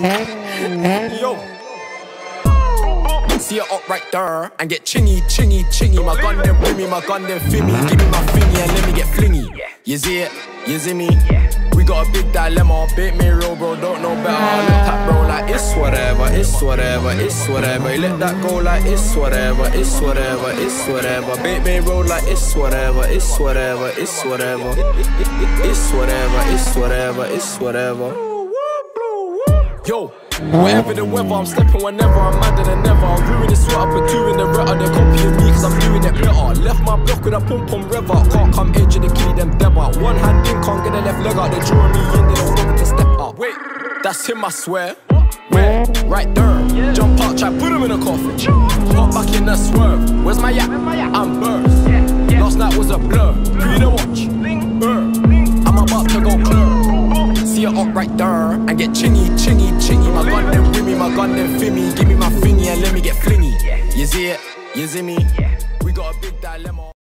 Yo. See it up right there and get chingy, chingy, chingy. My gun then brimmy, my gun then fimmy. Give me my thingy and let me get flingy. You see it? You see me? We got a big dilemma. Bait me real, bro. Don't know better. Look at bro like it's whatever, it's whatever, it's whatever. You let that go like it's whatever, it's whatever, it's whatever. Bait me roll like it's whatever, it's whatever, it's whatever. It's whatever, it's whatever, it's whatever. Yo, whatever the weather, I'm stepping whenever, I'm madder than ever. I'm doing this sweat, I put two in the rudder, they're copying me cause I'm doing it better. Left my block with a pum pum rever, can't come edge of the key, them debba. One hand in, can't get a left leg out, they're drawing me in, they don't want to step up. Wait, that's him, I swear. Where? Right there. Jump out, try put him in a coffin. Hop back in the swerve. Where's my? Right there and get chingy, chingy, chingy. My gun then rimmy, my gun then fimmy. Give me my thingy and let me get flingy. You see it? You see me? We got a big dilemma.